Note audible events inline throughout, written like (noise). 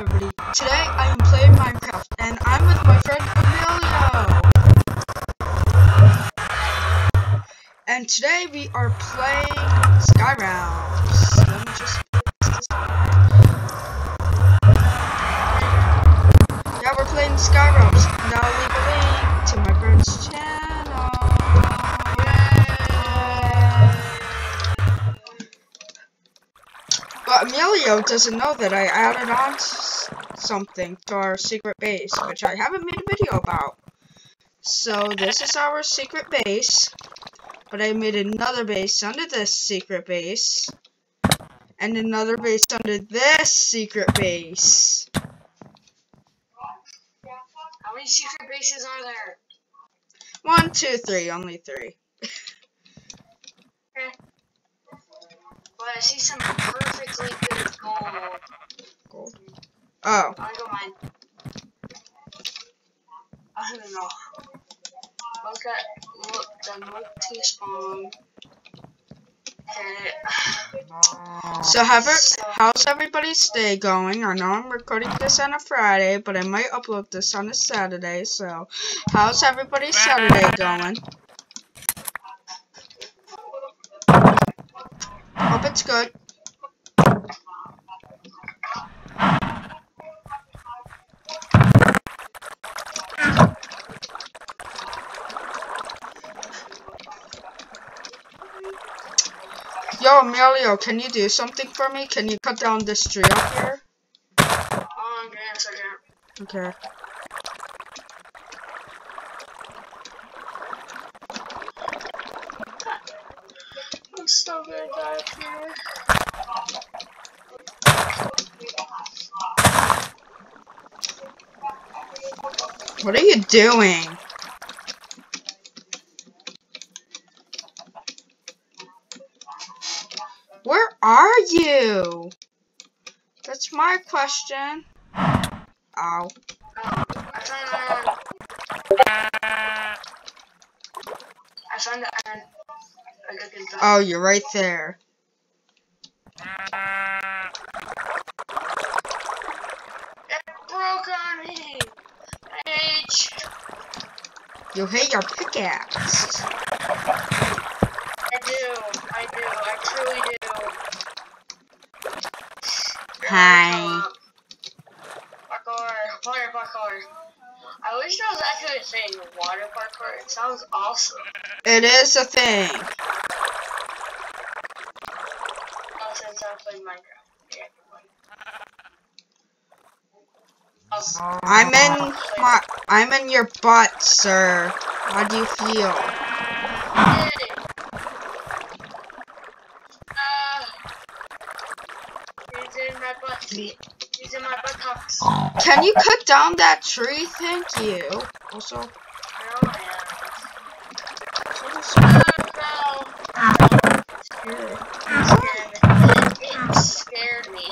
everybody. Today I am playing Minecraft and I'm with my friend Emilio. And today we are playing Skyrounds. Let me just Yeah, we're playing Skyrounds. Now leave a link to my friend's channel. But Emilio doesn't know that I added on s- something to our secret base, which I haven't made a video about. So this is our secret base, but I made another base under this secret base, and another base under this secret base. How many secret bases are there? One, two, three, only three. (laughs) But I see some perfectly good gold. Gold. Oh, I don't mind. I don't know. Look at look the multi spawn. So have it, how's everybody's day going? I know I'm recording this on a Friday, but I might upload this on a Saturday. So, how's everybody's Saturday going? Good. Yo, Emilio, can you do something for me? Can you cut down this tree up here? Oh, a. Okay. I'm still gonna die up here. What are you doing? Where are you? That's my question. Ow. Oh, I found iron. I found the iron. I got good Oh, you're right there. It broke on me. I hate you. You hate your pickaxe. I do. I do. I truly do. Hi. Parkour. Water parkour. I wish there was actually a thing. Water parkour. It sounds awesome. It is a thing. Since I played Minecraft. Yeah, Oh, I'm in my I'm in your butt, sir. How do you feel? Can you cut down that tree? Thank you. Also, scared me.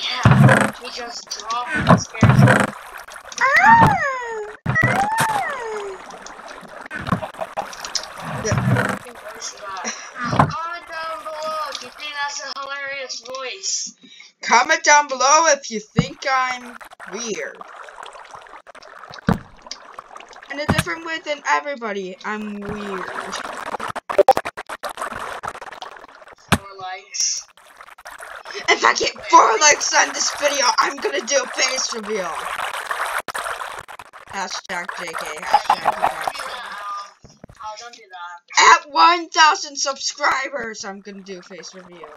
He just dropped and scared me. Fucking voice of that. Comment down below if you think that's a hilarious voice. Comment down below if you think I'm weird. In a different way than everybody, I'm weird. Four likes. If I get four likes on this video, I'm gonna do a face reveal. Hashtag JK. Hashtag Don't do that, Al. Al, don't do that. At 1,000 subscribers, I'm gonna do a face reveal.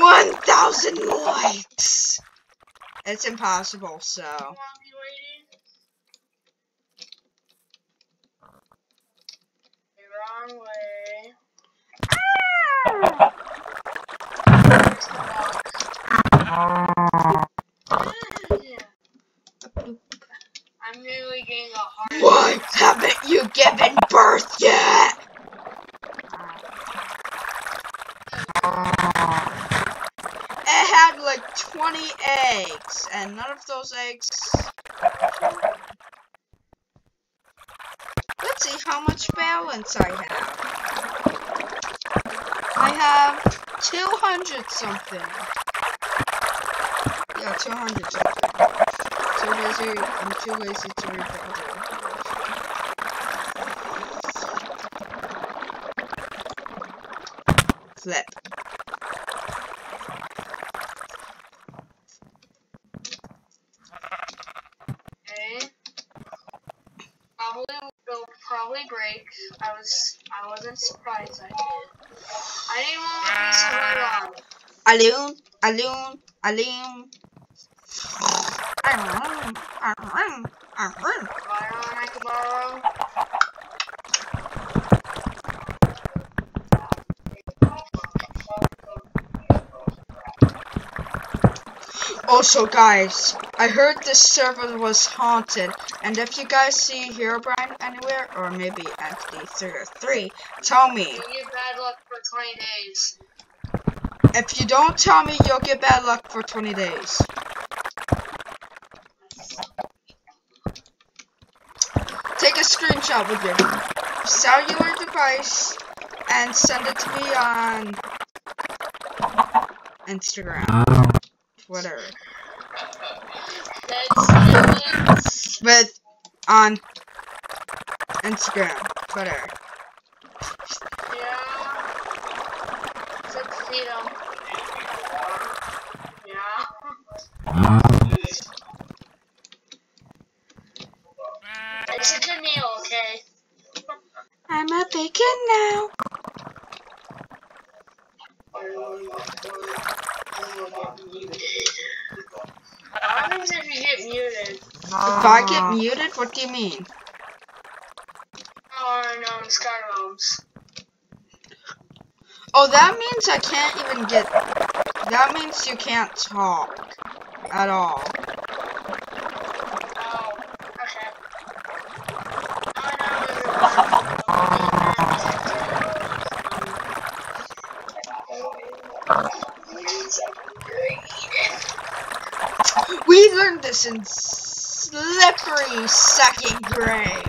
1,000. 1,000 likes! It's impossible, so. Wrong way. 200 something. Yeah, 200 something. Too lazy, I'm too lazy to read the. Flip. Could borrow. Also, guys, I heard this server was haunted, and if you guys see Herobrine anywhere, or maybe Entity 303, tell me. You luck for 20 days. If you don't tell me, you'll get bad luck for 20 days. Take a screenshot with your cellular device and send it to me on Instagram. Whatever. That's With on Instagram. Whatever. Yeah. Tuxedo. Yeah. It's a good meal, okay? I'm a bacon now. What happens if you get muted? If I get ah. muted, what do you mean? Or no, Skyroams. Oh, that means I can't even get. That means you can't talk at all. We learned this in slippery second grade.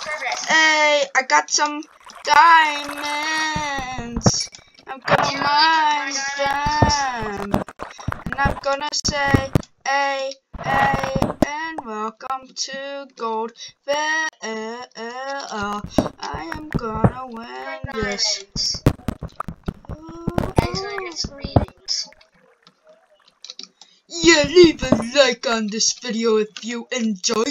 Perfect. Hey, I got some diamonds. I'm gonna mine them. And I'm gonna say, hey, hey, and welcome to Gold Fair. I am gonna win this. Diamonds. Thanks for. Yeah, leave a like on this video if you enjoy.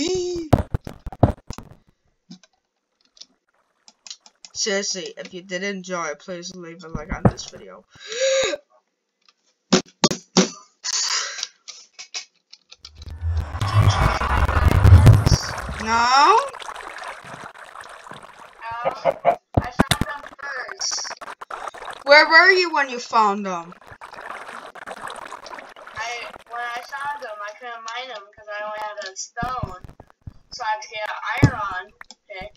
Seriously, if you did enjoy, please leave a like on this video. (gasps) No? I found them first. Where were you when you found them? I when I found them, I couldn't mine them because I only had a stone, so I had to get an iron pick.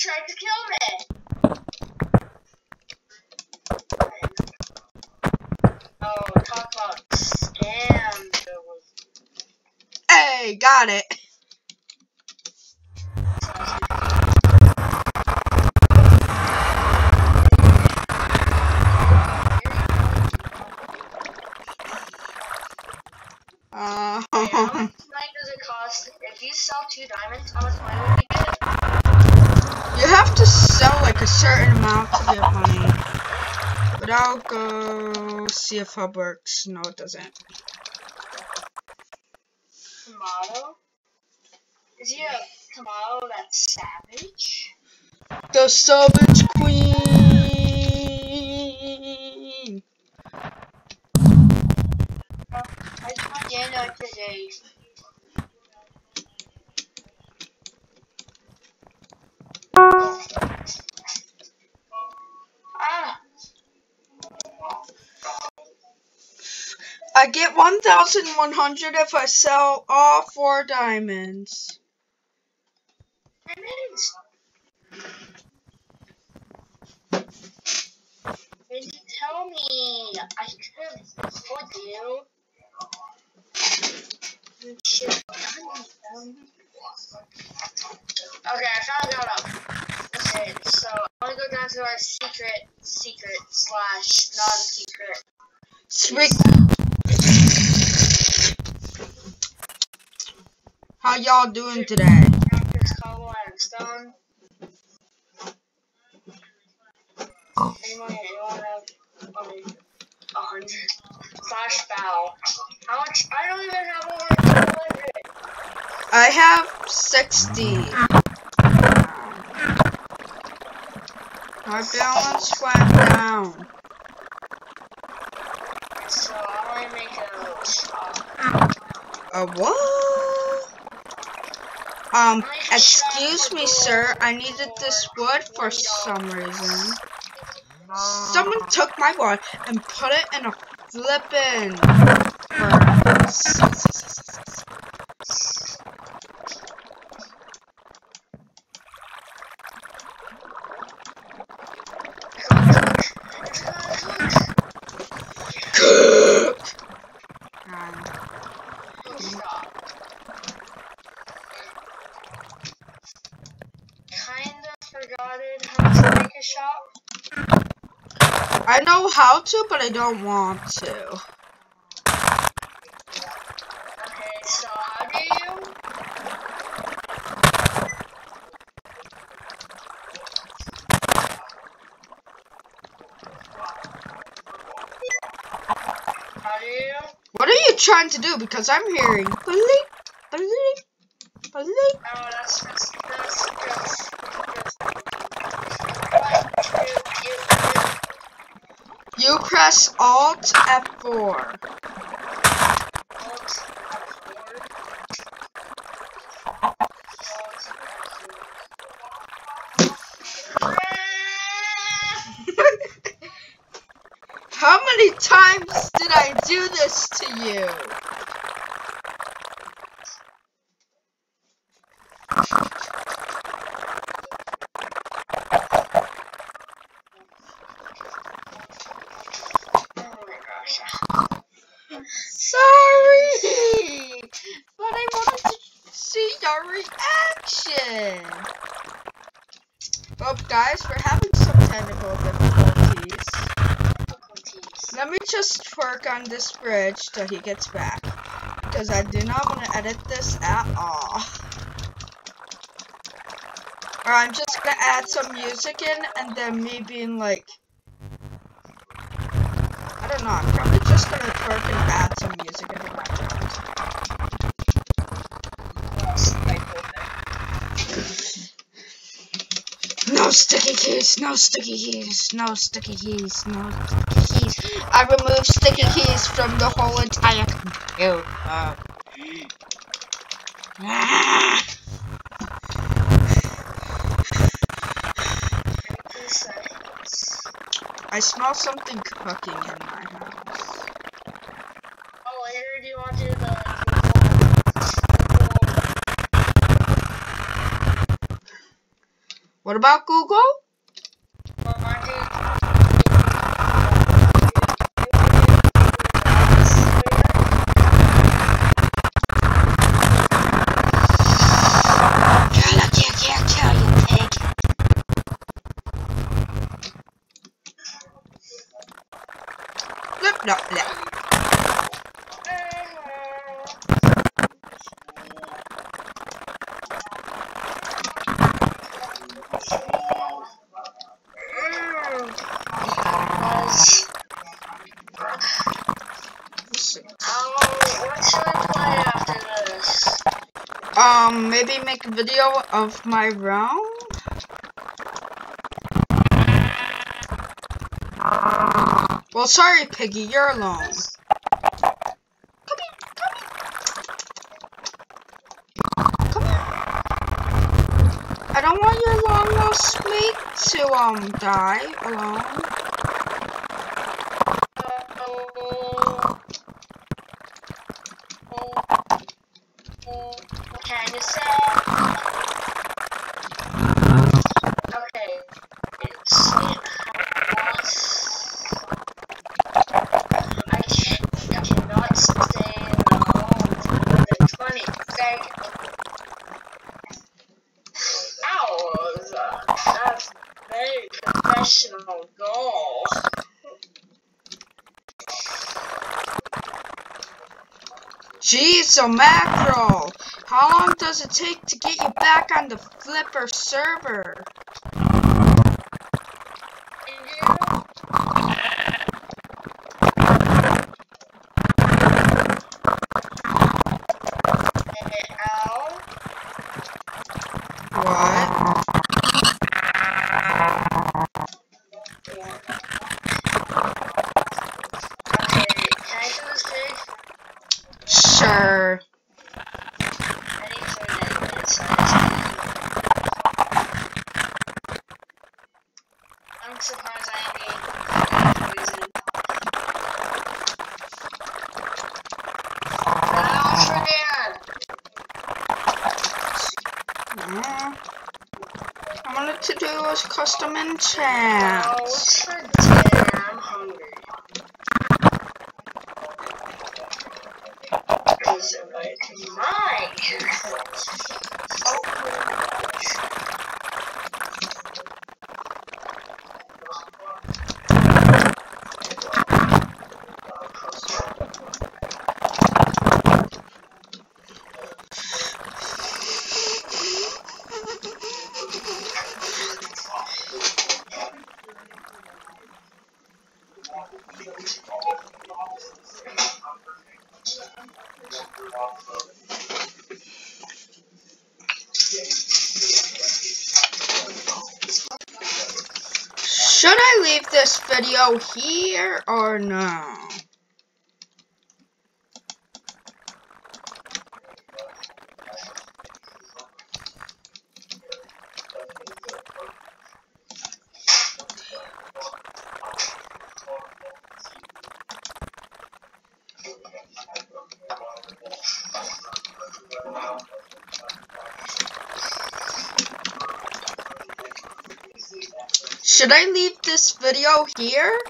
Tried to kill me. Oh, talk about scam. Hey, got it. How much money does it cost if you sell two diamonds? How much money would you get? you have to sell like a certain amount to get money. But I'll go see if hub works. No, it doesn't. Tomato? Is he a tomato that's savage? The Savage Queen. I saw Dana today. I get 1,100 if I sell all four diamonds. diamonds. Did you tell me? I could have told you. Shit. Okay, I found out up. Okay, so I want to go down to our secret, secret slash non-secret. Sweet. How y'all doing today? Cactus, cobble, and stone. Anyone, anyone have money? A hundred. Slash bow. How much? I don't even have over 200. I have 60. My balance went down. So I to make a shop. A what? Um, excuse me, sir. I needed this wood for some reason. Someone took my wood and put it in a flippin' furnace. Cook. And Stop. Kinda forgotten how to make a shop. I know how to, but I don't want to. Okay, so how do you? How do you? What are you trying to do? Because I'm hearing bleep, bleep, bleep. Oh, that's that's that's. that's you, you, You press Alt F4. How many times did I do this to you? Oh my gosh. Sorry! But I wanted to see your reaction! Well, guys, we're having some technical difficulties. Difficulties. Let me just work on this bridge till he gets back. Because I do not want to edit this at all. Or I'm just gonna add some music in and then me being like. I don't know, I'm probably just gonna twerk and add some music in the background. No sticky keys, no sticky keys, no sticky keys, no sticky keys. I removed sticky keys from the whole entire computer. Ah. I smell something cooking in my house. Oh, I heard you want to do the. What about Google? Um, maybe make a video of my round. Well, sorry, Piggy, you're alone. I don't want your long lost mate to um die alone. Can you say? Okay. It's I can't. I cannot stay in the home. professional goal. Jeez, a mackerel! How long does it take to get you back on the Flipper server? What? Okay, can I do this big? Sure. I need to turn it inside. I'm surprised I ain't being poisoned. Now for dad. Uh, I wanted to do a custom enchant. it's video here or no? Should I leave this video here?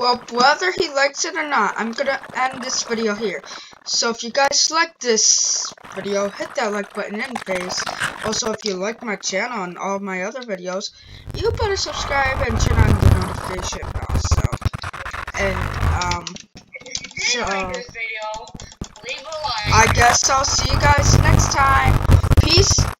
Well, whether he likes it or not, I'm gonna end this video here. So if you guys like this video, hit that like button in face. Also, if you like my channel and all my other videos, you better subscribe and turn on the notification I guess I'll see you guys next time. Peace.